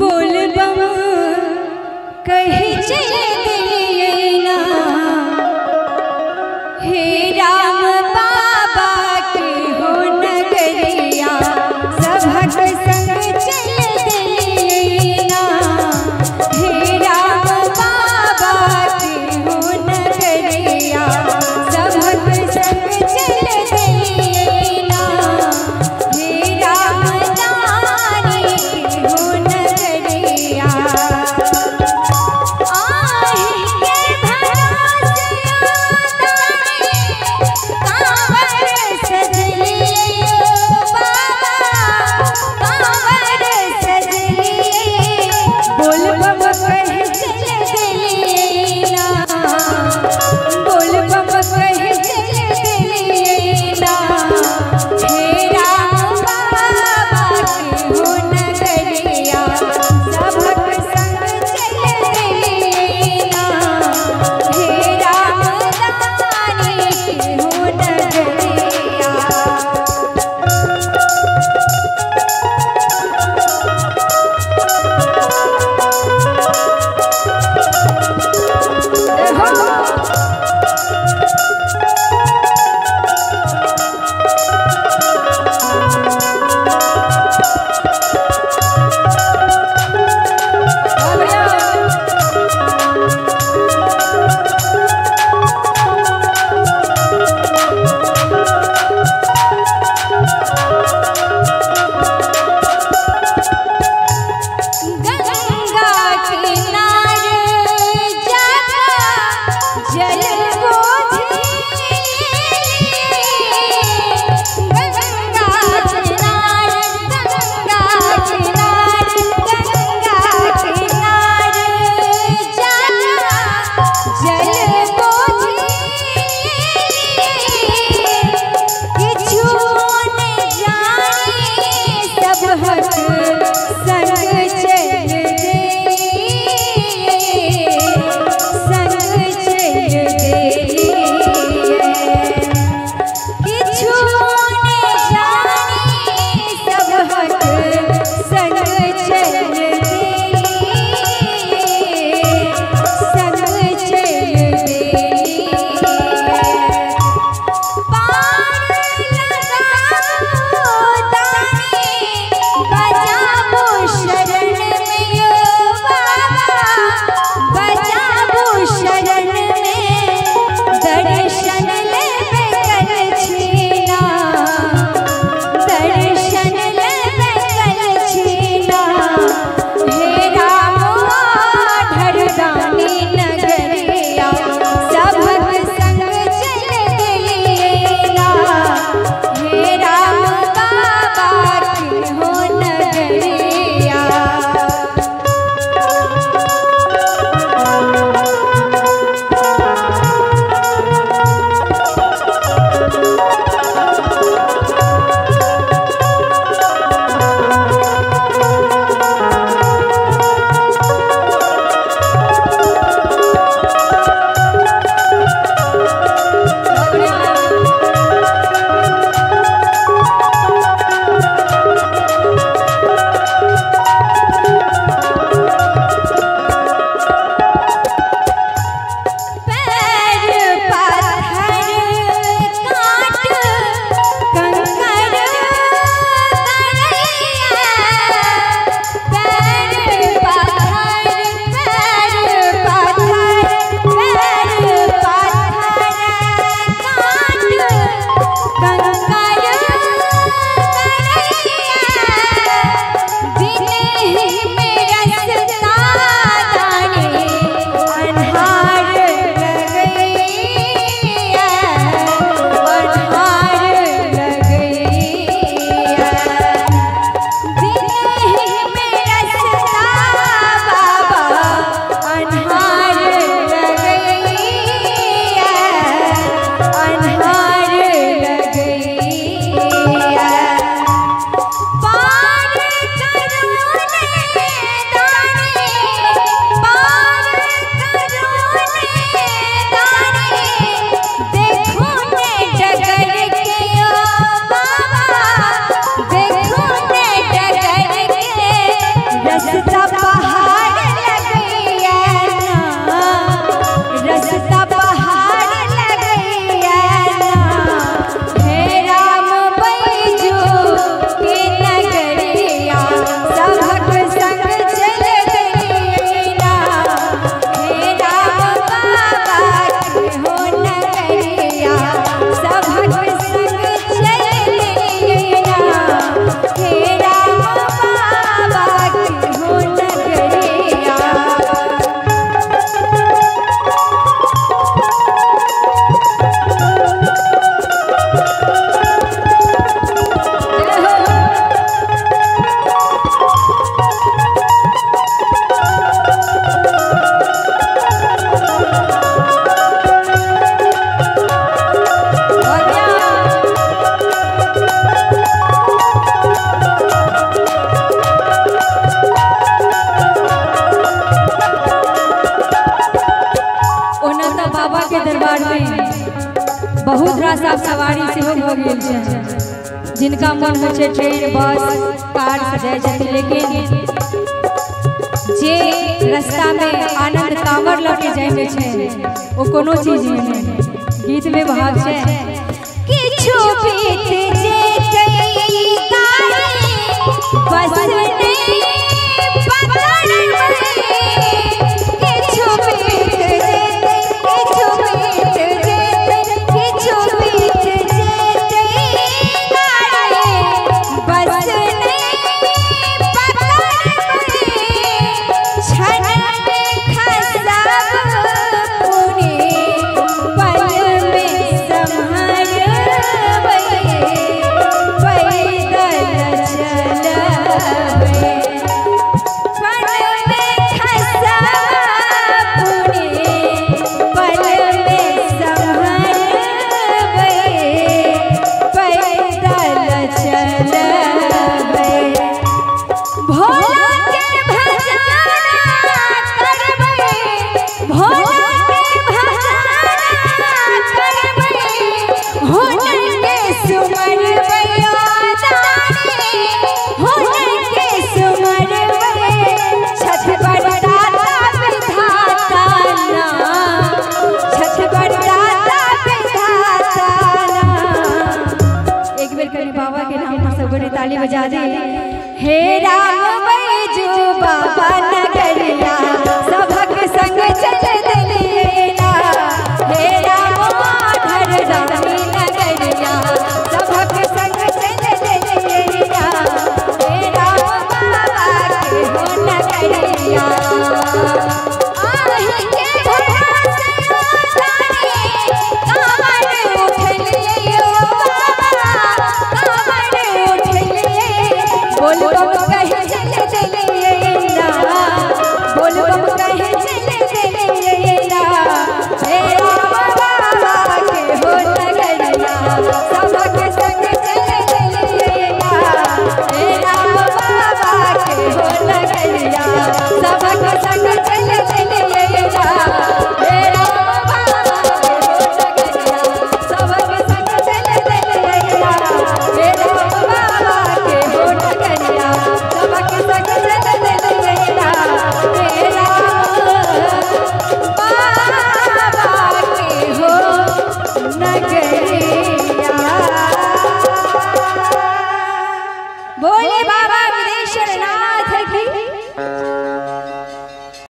बोल बम कही चल हुनका साथ सवारी से हो जिनका मन होइ ट्रेन, बस, कार जाइ छथिन, लेकिन जे रस्तामे आनन्द काँवर लऽ के जाइमे छै, ओ कोनो चीज़ में नहि गीतमे भाव छै, किछु बीते ताली बजा दे। हे राम बैजू बाबा नगरिया सबक संग चले।